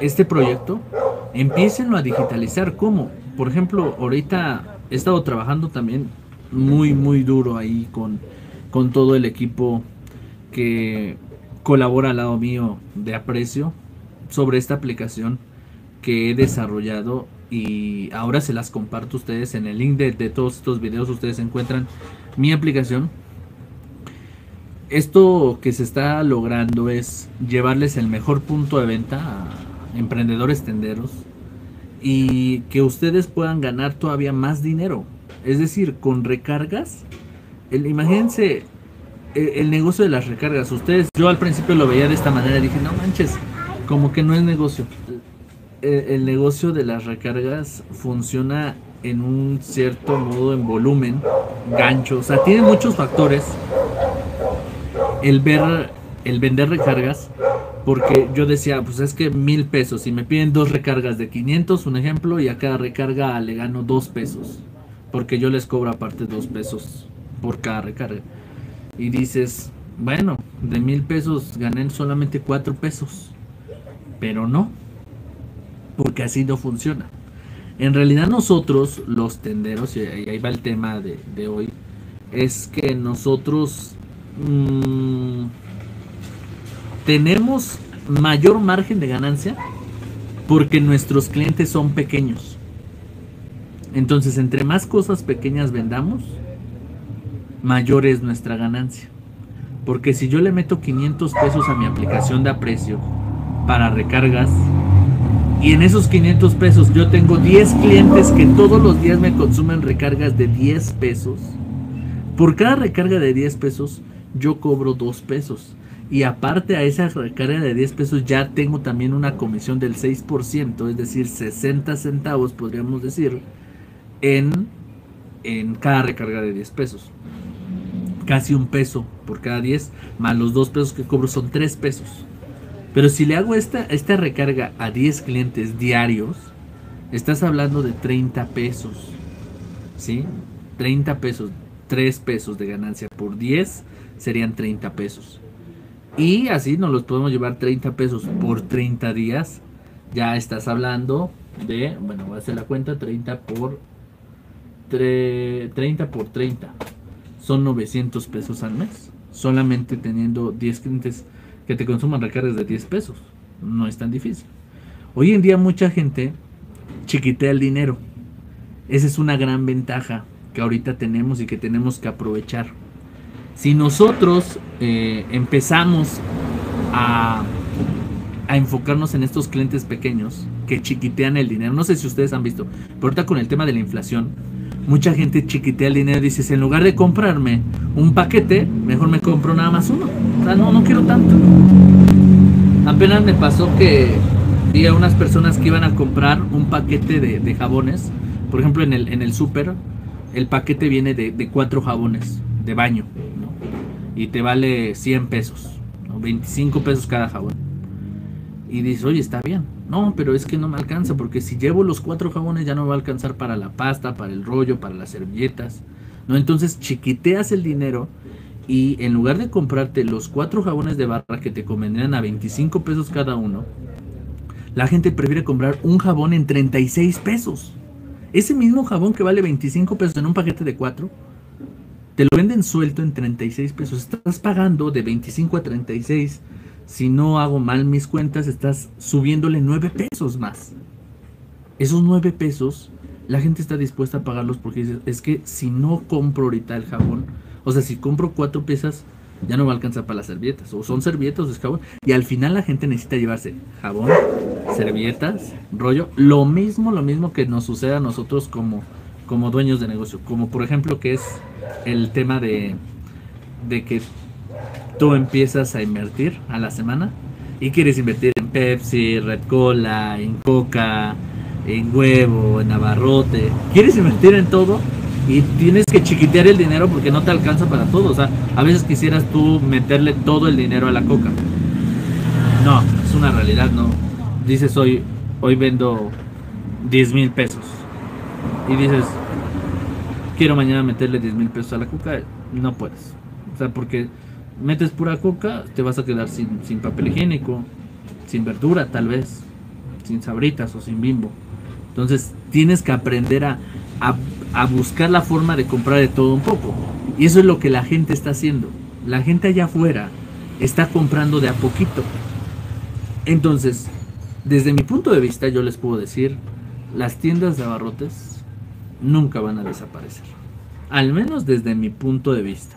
este proyecto, empiecenlo a digitalizar. ¿Cómo? Por ejemplo, ahorita he estado trabajando también muy, muy duro ahí con, con todo el equipo que colabora al lado mío de aprecio sobre esta aplicación que he desarrollado y ahora se las comparto a ustedes en el link de, de todos estos videos ustedes encuentran mi aplicación esto que se está logrando es llevarles el mejor punto de venta emprendedores tenderos y que ustedes puedan ganar todavía más dinero. Es decir, con recargas, el, imagínense el, el, negocio de las recargas. Ustedes, yo al principio lo veía de esta manera, dije, no manches, como que no es negocio. El, el negocio de las recargas funciona en un cierto modo en volumen, gancho, o sea, tiene muchos factores el ver, el vender recargas, porque yo decía, pues es que mil pesos, y me piden dos recargas de 500, un ejemplo, y a cada recarga le gano dos pesos, porque yo les cobro aparte dos pesos por cada recarga. Y dices, bueno, de mil pesos gané solamente cuatro pesos, pero no, porque así no funciona. En realidad nosotros, los tenderos, y ahí va el tema de, de hoy, es que nosotros mmm, tenemos mayor margen de ganancia porque nuestros clientes son pequeños. Entonces, entre más cosas pequeñas vendamos, mayor es nuestra ganancia. Porque si yo le meto 500 pesos a mi aplicación de aprecio para recargas, y en esos 500 pesos yo tengo 10 clientes que todos los días me consumen recargas de 10 pesos, por cada recarga de 10 pesos, yo cobro 2 pesos. Y aparte a esa recarga de 10 pesos ya tengo también una comisión del 6%, es decir, 60 centavos podríamos decir, en, en cada recarga de 10 pesos. Casi un peso por cada 10, más los 2 pesos que cobro son 3 pesos. Pero si le hago esta, esta recarga a 10 clientes diarios, estás hablando de 30 pesos. ¿Sí? 30 pesos, 3 pesos de ganancia por 10 serían 30 pesos. Y así nos los podemos llevar 30 pesos por 30 días. Ya estás hablando de, bueno, voy a hacer la cuenta, 30 por 30 por 30. Son 900 pesos al mes. Solamente teniendo 10 clientes que te consuman recargas de 10 pesos. No es tan difícil. Hoy en día mucha gente chiquitea el dinero. Esa es una gran ventaja que ahorita tenemos y que tenemos que aprovechar. Si nosotros eh, empezamos a, enfocarnos en estos clientes pequeños que chiquitean el dinero, no sé si ustedes han visto, pero ahorita con el tema de la inflación, mucha gente chiquitea el dinero y dices, en lugar de comprarme un paquete, mejor me compro nada más uno. O sea, no, no quiero tanto. Apenas me pasó que vi a unas personas que iban a comprar un paquete de, jabones, por ejemplo en el, en el súper, el paquete viene de cuatro jabones de baño y te vale 100 pesos, 25 pesos cada jabón. Y dices, oye, está bien. No, pero es que no me alcanza porque si llevo los cuatro jabones ya no va a alcanzar para la pasta, para el rollo, para las servilletas. ¿no? Entonces chiquiteas el dinero y en lugar de comprarte los cuatro jabones de barra que te convendrían a 25 pesos cada uno, la gente prefiere comprar un jabón en 36 pesos. Ese mismo jabón que vale 25 pesos en un paquete de cuatro, te lo venden suelto en 36 pesos. Estás pagando de 25 a 36. Si no hago mal mis cuentas, estás subiéndole 9 pesos más. Esos 9 pesos, la gente está dispuesta a pagarlos porque dice, es que si no compro ahorita el jabón, o sea, si compro cuatro piezas, ya no va a alcanzar para las servilletas. O son servilletas o es jabón. Y al final la gente necesita llevarse jabón, servilletas, rollo. Lo mismo, lo mismo que nos sucede a nosotros como como dueños de negocio. Como por ejemplo que es el tema de, de que tú empiezas a invertir a la semana y quieres invertir en Pepsi, Red Cola, en Coca, en huevo, en abarrote. Quieres invertir en todo y tienes que chiquitear el dinero porque no te alcanza para todo. O sea, a veces quisieras tú meterle todo el dinero a la coca. No, es una realidad, no. Dices hoy, hoy vendo 10 mil pesos y dices, quiero mañana meterle 10 mil pesos a la coca, no puedes. O sea, porque metes pura coca, te vas a quedar sin, sin papel higiénico, sin verdura tal vez. sin sabritas o sin bimbo. Entonces tienes que aprender a, a, a buscar la forma de comprar de todo un poco. Y eso es lo que la gente está haciendo. La gente allá afuera está comprando de a poquito. Entonces, desde mi punto de vista, yo les puedo decir, las tiendas de abarrotes nunca van a desaparecer. Al menos desde mi punto de vista.